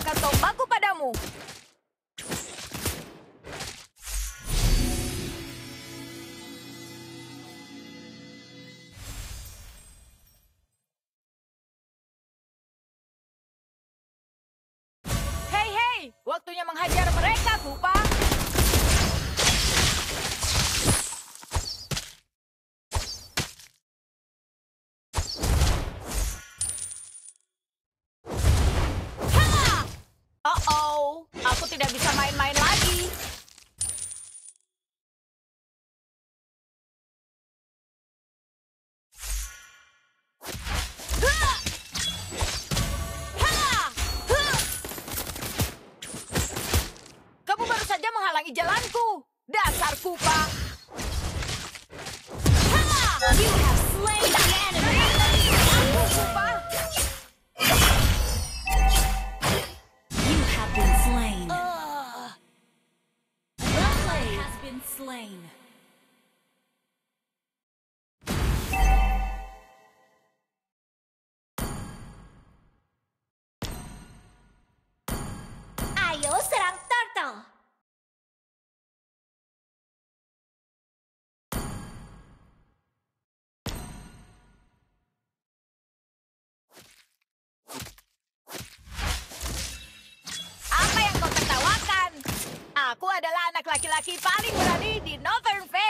Sudah mengarahkan tombakku padamu. Hei, hei, waktunya menghajar mereka, Kupa. Ha! Oh-oh, aku tidak bisa main-main Aku adalah anak laki-laki paling berani di Northern Vale.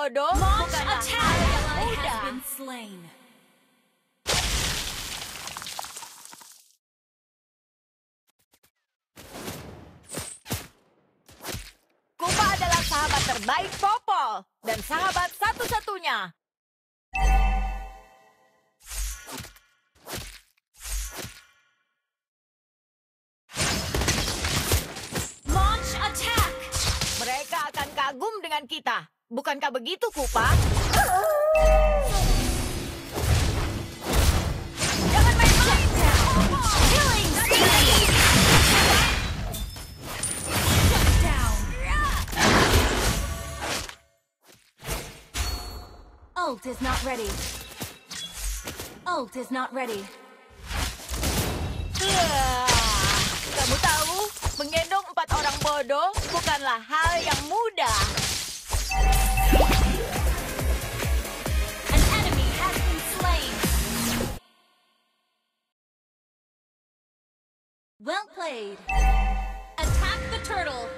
Bodoh mudah. Kupa adalah sahabat terbaik Popol dan sahabat satu-satunya. Launch attack. Mereka akan kagum dengan kita. Bukankah begitu, Kupa? Jangan main-main! Killing spree. Ult is not ready. Ult is not ready. Kamu tahu, menggendong empat orang bodoh bukanlah hal yang mudah. Well played. Attack the turtle.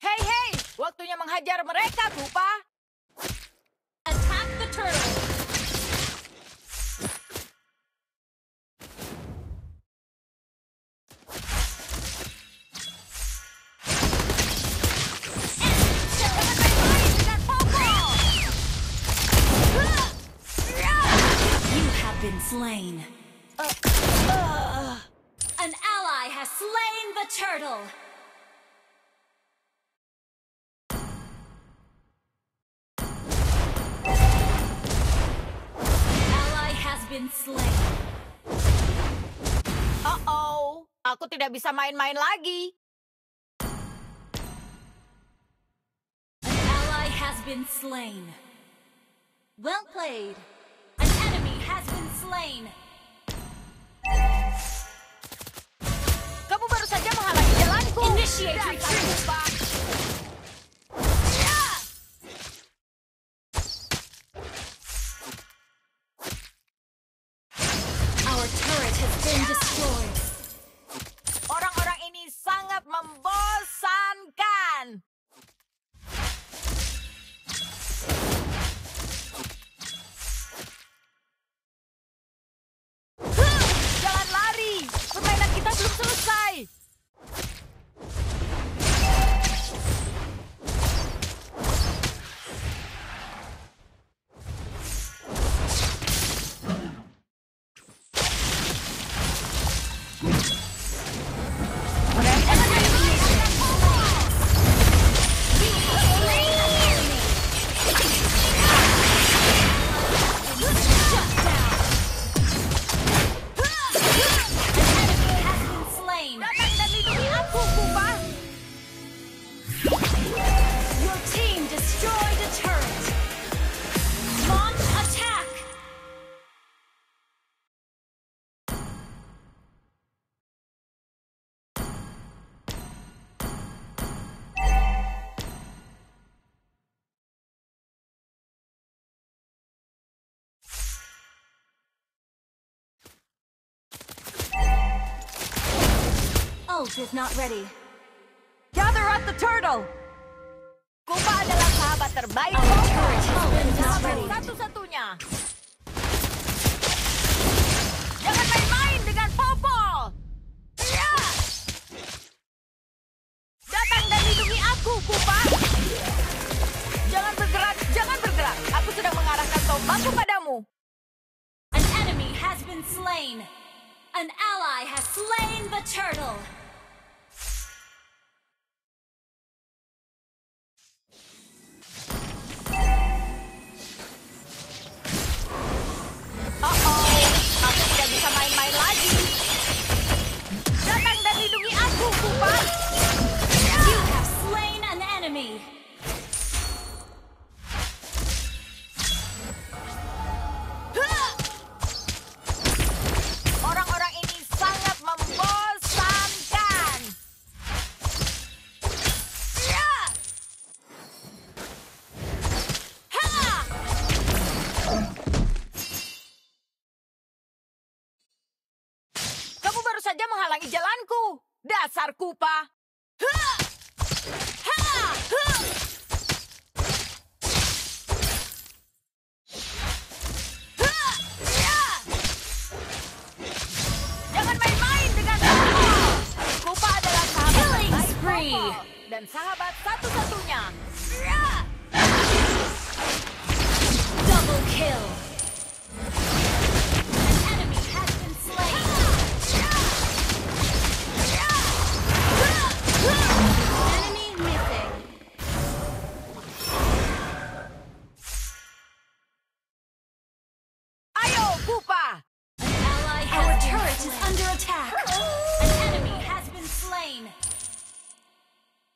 Hei, hei! Waktunya menghajar mereka, Kupa! been slain. Uh-oh, aku tidak bisa main-main lagi. An ally has been slain. Well played. An enemy has been slain. Kamu baru saja menghalangi jalanku. Initiate retreat. Is not ready. Gather at the turtle! Kupa adalah sahabat terbaik. menghalangi jalanku. Dasar kupa. Ya! Jangan main-main dengan kupa. Kupa adalah sahabat Killing baik spree. dan sahabat satu-satunya. Ya! Double kill.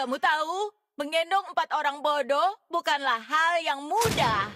Kamu tahu, menggendong empat orang bodoh bukanlah hal yang mudah.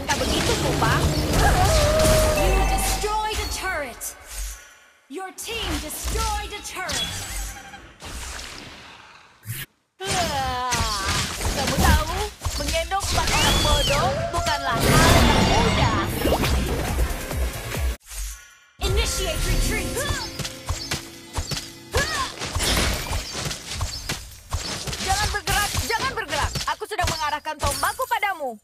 bukankah begitu, Pupa? You destroyed a turret. Your team destroyed a turret. Kamu tahu, menggendong empat orang bodoh bukanlah hal yang mudah. Jangan bergerak, jangan bergerak. Aku sudah mengarahkan tombakku padamu.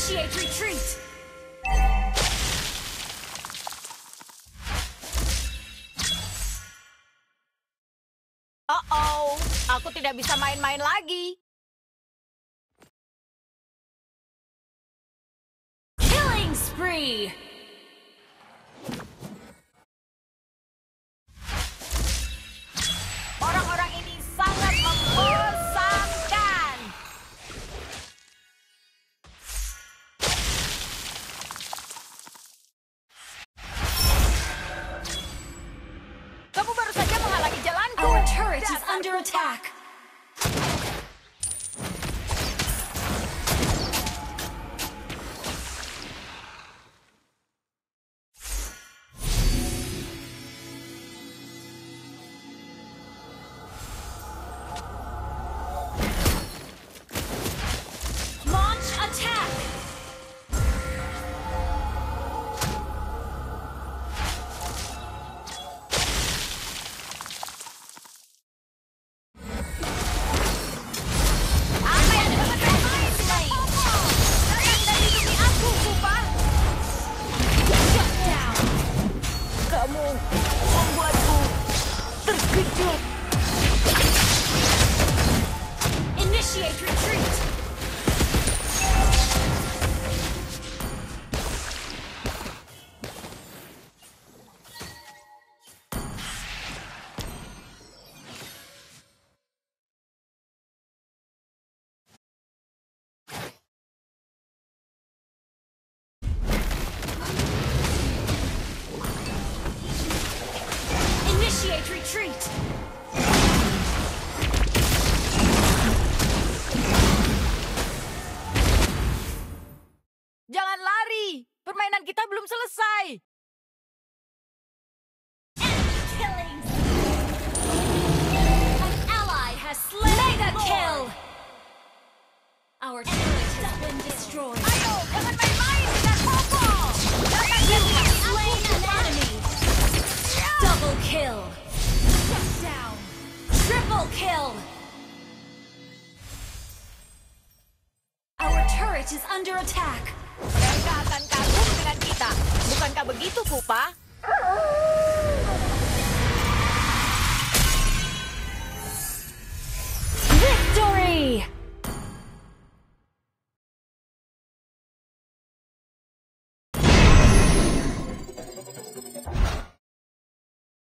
Initiate retreat! Uh-oh, aku tidak bisa main-main lagi. Killing spree! under attack. kill! Our turret is under attack! Kagatan kagum dengan kita! Bukankah begitu, Kupa? Uh -oh.